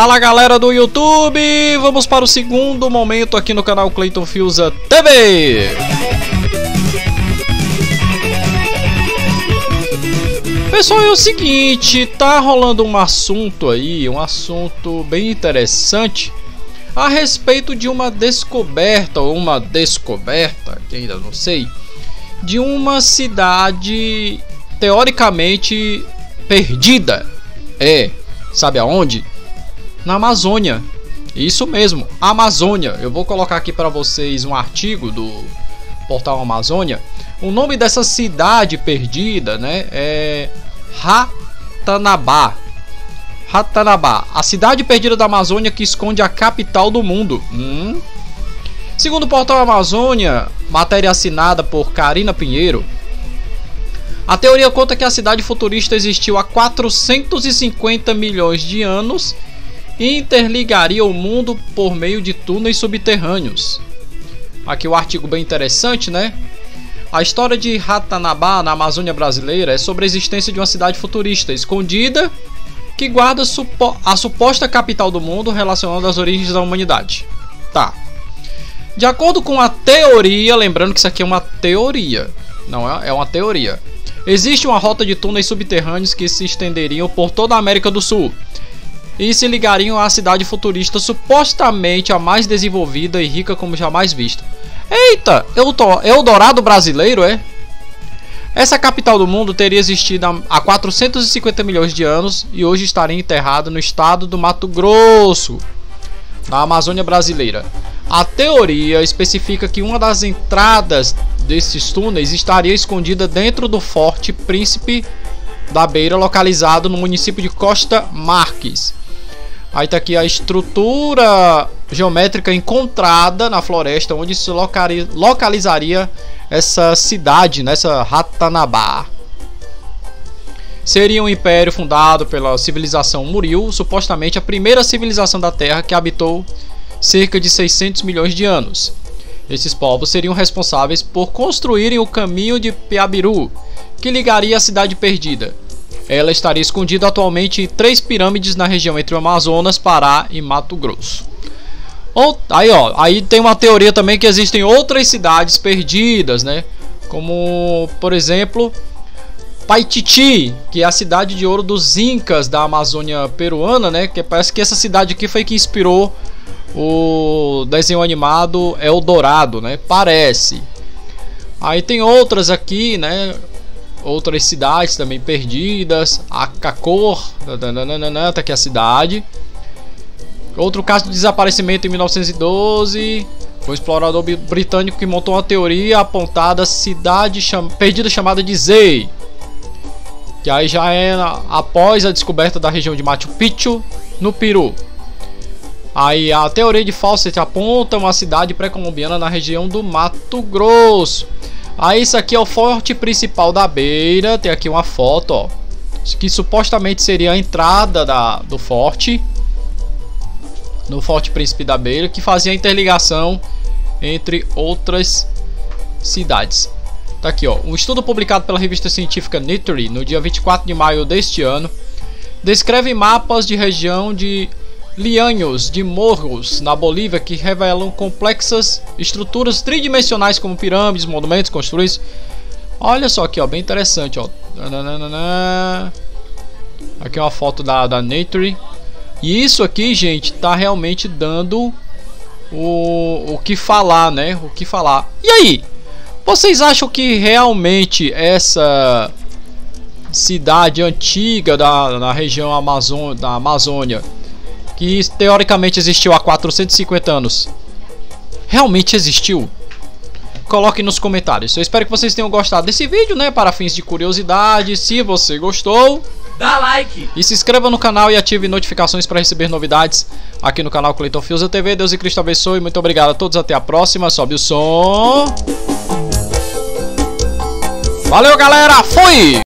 Fala galera do YouTube, vamos para o segundo momento aqui no canal Clayton Fiusa TV. Pessoal, é o seguinte, tá rolando um assunto aí, um assunto bem interessante a respeito de uma descoberta ou uma descoberta, que ainda não sei, de uma cidade teoricamente perdida. É, sabe aonde? Na Amazônia. Isso mesmo, Amazônia. Eu vou colocar aqui para vocês um artigo do portal Amazônia. O nome dessa cidade perdida, né, é Ratanabá. Ratanabá, a cidade perdida da Amazônia que esconde a capital do mundo. Hum? Segundo o portal Amazônia, matéria assinada por Karina Pinheiro, a teoria conta que a cidade futurista existiu há 450 milhões de anos interligaria o mundo por meio de túneis subterrâneos. Aqui o artigo bem interessante, né? A história de Ratanabá, na Amazônia brasileira, é sobre a existência de uma cidade futurista escondida que guarda a suposta capital do mundo relacionando as origens da humanidade. Tá. De acordo com a teoria, lembrando que isso aqui é uma teoria, não é, é uma teoria. Existe uma rota de túneis subterrâneos que se estenderiam por toda a América do Sul e se ligariam à cidade futurista supostamente a mais desenvolvida e rica como jamais vista. Eita, Eldorado brasileiro, é? Essa capital do mundo teria existido há 450 milhões de anos e hoje estaria enterrada no estado do Mato Grosso, na Amazônia brasileira. A teoria especifica que uma das entradas desses túneis estaria escondida dentro do Forte Príncipe da Beira, localizado no município de Costa Marques. Aí tá aqui a estrutura geométrica encontrada na floresta onde se localizaria essa cidade, nessa Ratanabá. Seria um império fundado pela civilização Muril, supostamente a primeira civilização da Terra que habitou cerca de 600 milhões de anos. Esses povos seriam responsáveis por construírem o caminho de Piabiru, que ligaria a cidade perdida. Ela estaria escondida atualmente em três pirâmides na região entre o Amazonas, Pará e Mato Grosso. Aí, ó, aí tem uma teoria também que existem outras cidades perdidas, né? Como, por exemplo, Paititi, que é a cidade de ouro dos Incas da Amazônia peruana, né? Que parece que essa cidade aqui foi que inspirou o desenho animado Eldorado, né? Parece. Aí tem outras aqui, né? Outras cidades também perdidas. Acacor, tá aqui a cidade. Outro caso de desaparecimento em 1912. Foi um explorador britânico que montou uma teoria apontada cidade cham perdida chamada de Zei. Que aí já é após a descoberta da região de Machu Picchu, no Peru. Aí a teoria de Fawcett aponta uma cidade pré-colombiana na região do Mato Grosso. Aí isso aqui é o forte principal da beira. Tem aqui uma foto, ó. Que supostamente seria a entrada da, do forte no Forte Príncipe da Beira, que fazia interligação entre outras cidades. Tá aqui, ó. Um estudo publicado pela revista científica Nature no dia 24 de maio deste ano descreve mapas de região de lianos de morros na Bolívia que revelam complexas estruturas tridimensionais como pirâmides, monumentos construídos. Olha só aqui, ó, bem interessante, ó. Aqui é uma foto da, da Nature e isso aqui, gente, tá realmente dando o, o que falar, né? O que falar. E aí? Vocês acham que realmente essa cidade antiga da, da região Amazon, da Amazônia, que teoricamente existiu há 450 anos, realmente existiu? Coloque nos comentários. Eu espero que vocês tenham gostado desse vídeo, né? Para fins de curiosidade. Se você gostou, dá like e se inscreva no canal e ative notificações para receber novidades aqui no canal Cleiton TV. Deus e Cristo abençoe. Muito obrigado a todos. Até a próxima. Sobe o som. Valeu, galera. Fui!